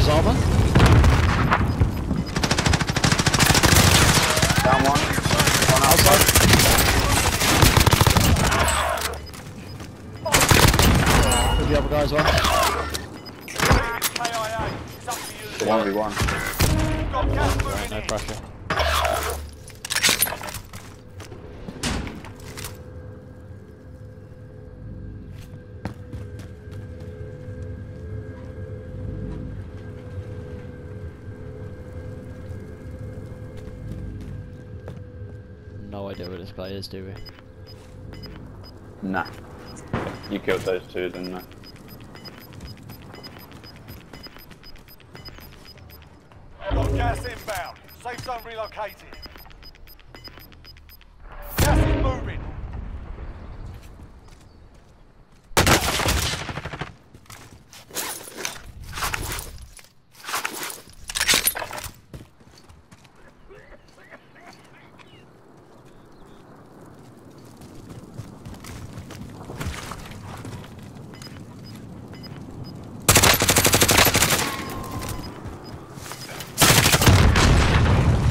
his armor. Down one. One outside. With the other guy as well. KIA. It's up to you. One v one. Got Right, no pressure. No idea where this guy is, do we? Nah. You killed those two, didn't you? Got gas inbound. Safe zone relocated.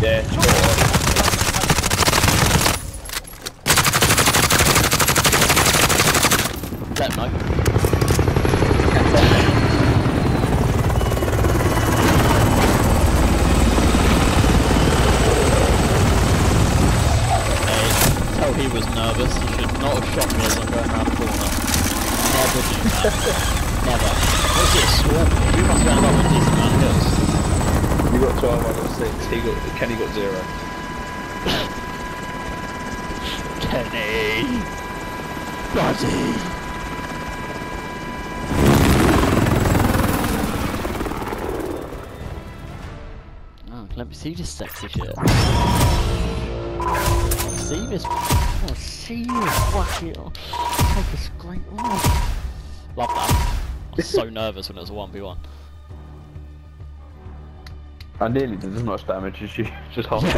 Yeah, sure. Let no. Hey, he was nervous. He should not have shot me as I'm going around the corner. Never that. Never. What's it, swarm? You must a decent amount of kills. You got 12, I got 6. He got, Kenny got 0. Kenny! Bloody! Oh, let me see this sexy shit. See this? Oh, see this fucking. Take a screen. Love that. I was so nervous when it was a 1v1. I nearly did as much damage as you, just half.